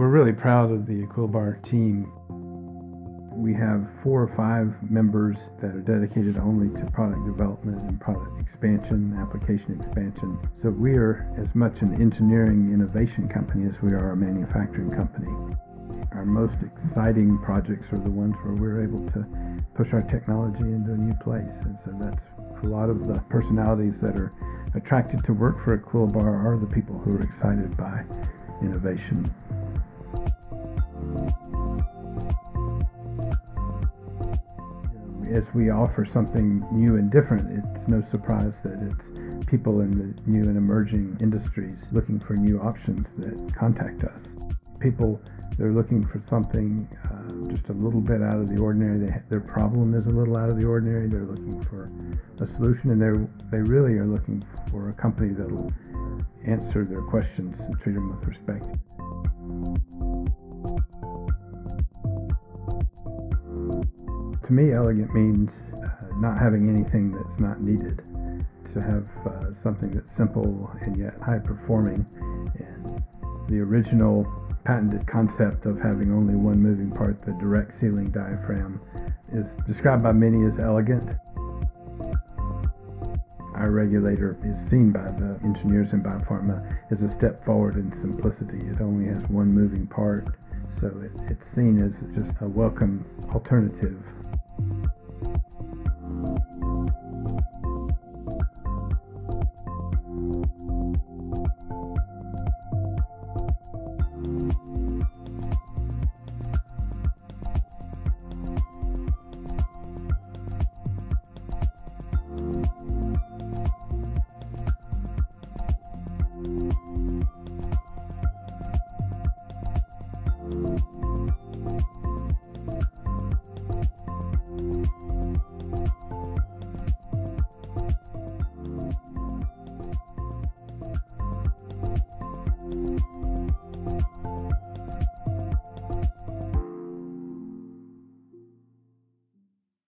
We're really proud of the Equilibar team. We have four or five members that are dedicated only to product development and product expansion, application expansion. So we are as much an engineering innovation company as we are a manufacturing company. Our most exciting projects are the ones where we're able to push our technology into a new place. And so that's a lot of the personalities that are attracted to work for Equilibar are the people who are excited by innovation. As we offer something new and different, it's no surprise that it's people in the new and emerging industries looking for new options that contact us. People, they're looking for something uh, just a little bit out of the ordinary. They, their problem is a little out of the ordinary. They're looking for a solution, and they they really are looking for a company that'll answer their questions and treat them with respect. To me, elegant means uh, not having anything that's not needed. To have uh, something that's simple and yet high performing. And the original patented concept of having only one moving part, the direct sealing diaphragm, is described by many as elegant. Our regulator is seen by the engineers in biopharma as a step forward in simplicity. It only has one moving part, so it, it's seen as just a welcome alternative